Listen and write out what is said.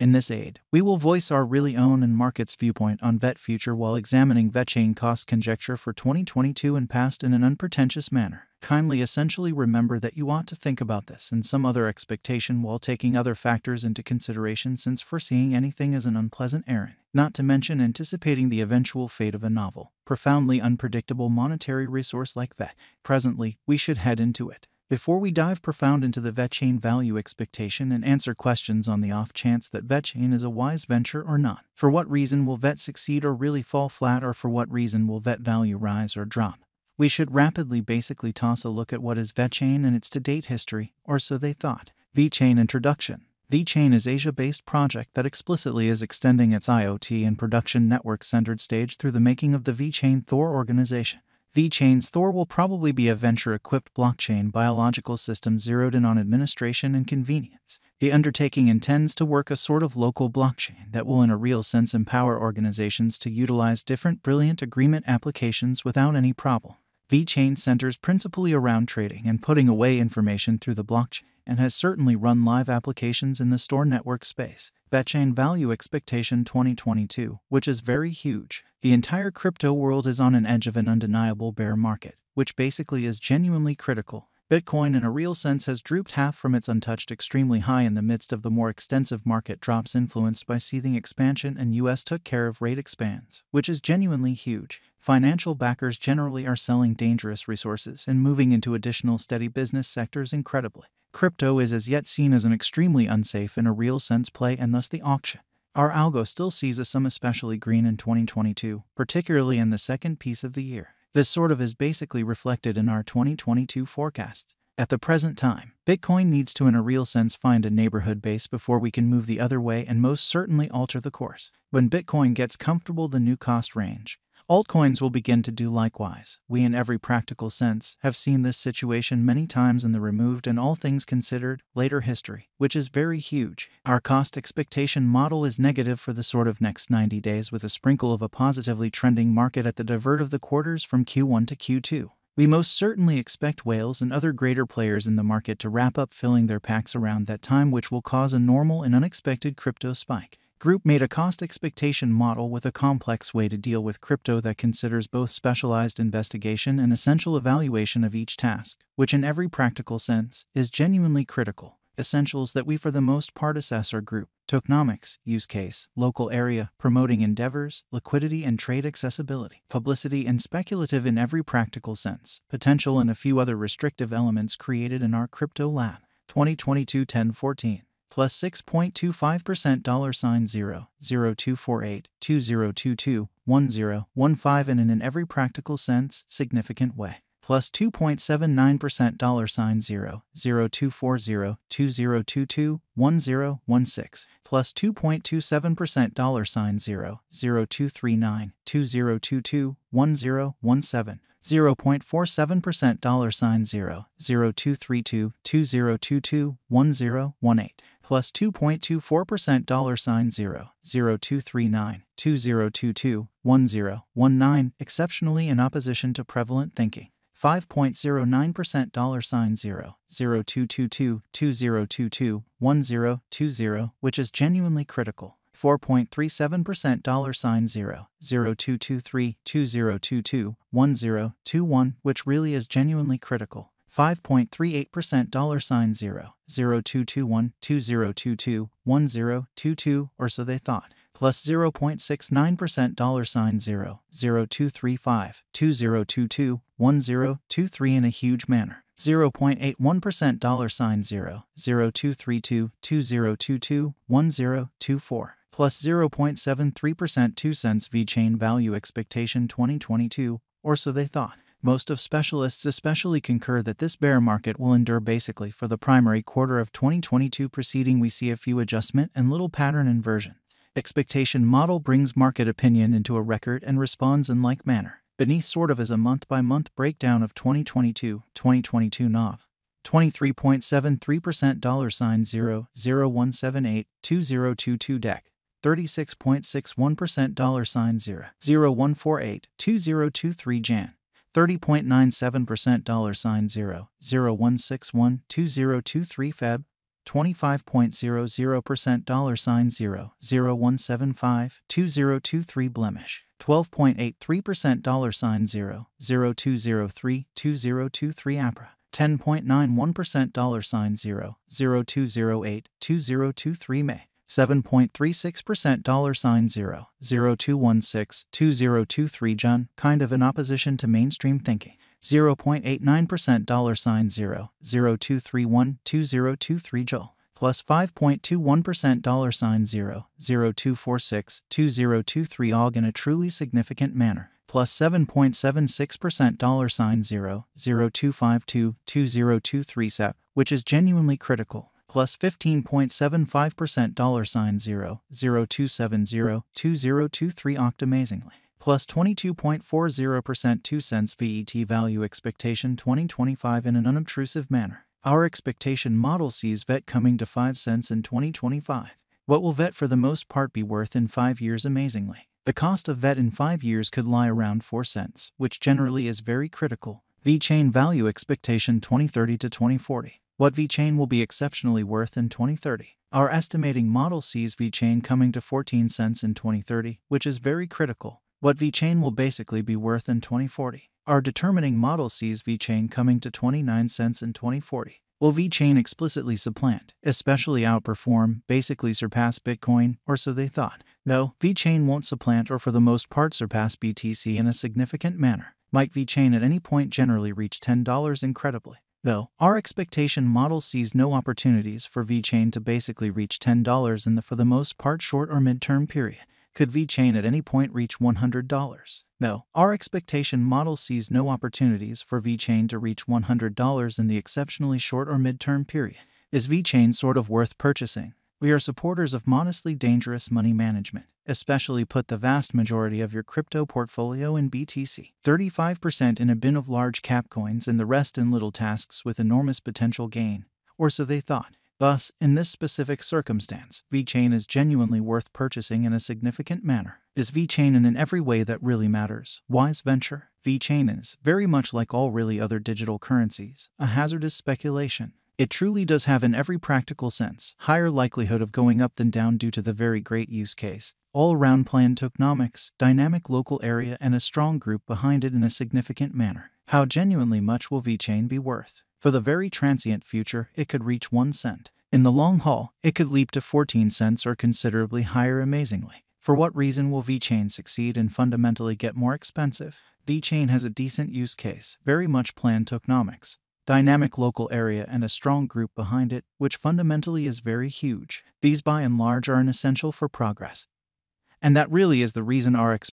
In this aid, we will voice our really own and market's viewpoint on VET future while examining VeChain cost conjecture for 2022 and past in an unpretentious manner. Kindly essentially remember that you ought to think about this and some other expectation while taking other factors into consideration since foreseeing anything is an unpleasant errand, not to mention anticipating the eventual fate of a novel, profoundly unpredictable monetary resource like VET. Presently, we should head into it. Before we dive profound into the VeChain value expectation and answer questions on the off chance that VeChain is a wise venture or not, for what reason will VET succeed or really fall flat, or for what reason will VET value rise or drop? We should rapidly basically toss a look at what is VeChain and its to date history, or so they thought. VeChain Introduction VeChain is Asia-based project that explicitly is extending its IoT and production network-centered stage through the making of the VeChain Thor organization. VeChain's Thor will probably be a venture equipped blockchain biological system zeroed in on administration and convenience. The undertaking intends to work a sort of local blockchain that will, in a real sense, empower organizations to utilize different brilliant agreement applications without any problem. VeChain centers principally around trading and putting away information through the blockchain and has certainly run live applications in the store network space. VeChain Value Expectation 2022, which is very huge. The entire crypto world is on an edge of an undeniable bear market, which basically is genuinely critical. Bitcoin, in a real sense, has drooped half from its untouched extremely high in the midst of the more extensive market drops influenced by seething expansion, and US took care of rate expands, which is genuinely huge. Financial backers generally are selling dangerous resources and moving into additional steady business sectors incredibly. Crypto is as yet seen as an extremely unsafe in a real sense play and thus the auction. Our algo still sees a sum especially green in 2022, particularly in the second piece of the year. This sort of is basically reflected in our 2022 forecasts. At the present time, Bitcoin needs to, in a real sense, find a neighborhood base before we can move the other way and most certainly alter the course. When Bitcoin gets comfortable the new cost range, Altcoins will begin to do likewise. We, in every practical sense, have seen this situation many times in the removed and all things considered later history, which is very huge. Our cost expectation model is negative for the sort of next 90 days with a sprinkle of a positively trending market at the divert of the quarters from Q1 to Q2. We most certainly expect whales and other greater players in the market to wrap up filling their packs around that time, which will cause a normal and unexpected crypto spike. Group made a cost expectation model with a complex way to deal with crypto that considers both specialized investigation and essential evaluation of each task, which in every practical sense is genuinely critical. Essentials that we for the most part assess are group, tokenomics, use case, local area, promoting endeavors, liquidity and trade accessibility, publicity and speculative in every practical sense, potential and a few other restrictive elements created in our crypto lab. 2022 1014 plus 6.25% dollar sign 0, 0248, 2022, 1015 and in an every practical sense, significant way. Plus 2.79% dollar sign 0, 0240, 2022, 1016. Plus 2.27% dollar sign 0, 0239, 2022, 1017. 0.47% dollar sign 0, 0232, 2022, 1018 plus 2.24% dollar sign 0, 0239, 2022, 1019, exceptionally in opposition to prevalent thinking. 5.09% dollar sign 0, 0222, 2022, 1020, which is genuinely critical. 4.37% dollar sign 0, 0223, 2022, 1021, which really is genuinely critical. 5.38% dollar sign 0, 0221, 2022, 1022, or so they thought, plus 0.69% dollar sign 0, 0235, 2022, 1023 in a huge manner. 0.81% dollar sign 0, 0232, 2022, 1024 plus 0.73% 2 cents VeChain value expectation 2022, or so they thought. Most of specialists especially concur that this bear market will endure basically for the primary quarter of 2022 preceding we see a few adjustment and little pattern inversion. Expectation model brings market opinion into a record and responds in like manner. Beneath sort of as a month-by-month breakdown of 2022, 2022 NOV. 23.73% dollar sign 0, 0178, 2022 deck. 36.61% dollar sign 0, 0148, 2023 Jan. 30.97% dollar sign 0, 0161, 2023 Feb. 25.00% dollar sign 0, 0175, 2023 blemish. 12.83% dollar sign 0, 0203, 2023 APRA. 10.91% dollar sign 0, 0208, 2023 May. 7.36% dollar sign 0, 0216, 2023 Jun, kind of in opposition to mainstream thinking. 0.89% dollar sign 0, 0231, 2023 Joel. Plus 5.21% dollar sign 0, 0246, 2023 OG in a truly significant manner. Plus 7.76% dollar sign 0, 0252, 2023 SEP, which is genuinely critical plus 15.75% dollar sign 0, 0270, 2023 oct amazingly, plus 22.40% 2 cents VET value expectation 2025 in an unobtrusive manner. Our expectation model sees VET coming to 5 cents in 2025. What will VET for the most part be worth in 5 years amazingly? The cost of VET in 5 years could lie around 4 cents, which generally is very critical. VeChain value expectation 2030 to 2040 what VeChain will be exceptionally worth in 2030. Our estimating model sees VeChain coming to 14 cents in 2030, which is very critical. What VeChain will basically be worth in 2040. Our determining model sees VeChain coming to 29 cents in 2040. Will VeChain explicitly supplant, especially outperform, basically surpass Bitcoin, or so they thought? No, VeChain won't supplant or for the most part surpass BTC in a significant manner. Might VeChain at any point generally reach $10 incredibly? Though, our expectation model sees no opportunities for VeChain to basically reach $10 in the for the most part short or midterm period. Could VeChain at any point reach $100? No, our expectation model sees no opportunities for VeChain to reach $100 in the exceptionally short or midterm period. Is VeChain sort of worth purchasing? We are supporters of modestly dangerous money management, especially put the vast majority of your crypto portfolio in BTC, 35% in a bin of large cap coins, and the rest in little tasks with enormous potential gain, or so they thought. Thus, in this specific circumstance, VeChain is genuinely worth purchasing in a significant manner. Is VeChain in every way that really matters? Wise venture? VeChain is, very much like all really other digital currencies, a hazardous speculation. It truly does have in every practical sense higher likelihood of going up than down due to the very great use case, All round plan tokenomics, dynamic local area and a strong group behind it in a significant manner. How genuinely much will VeChain be worth? For the very transient future, it could reach 1 cent. In the long haul, it could leap to 14 cents or considerably higher amazingly. For what reason will VeChain succeed and fundamentally get more expensive? VeChain has a decent use case, very much planned tokenomics dynamic local area, and a strong group behind it, which fundamentally is very huge. These by and large are an essential for progress. And that really is the reason our